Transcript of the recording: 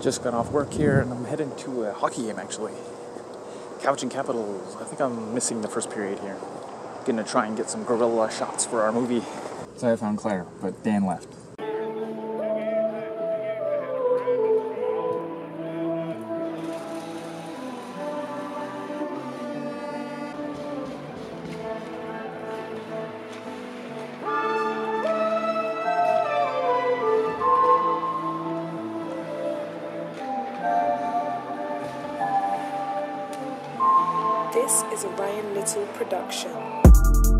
Just got off work here and I'm heading to a hockey game actually. Cowichan Capitals. I think I'm missing the first period here. Gonna try and get some guerrilla shots for our movie. So I found Claire, but Dan left. This is a Ryan Little production.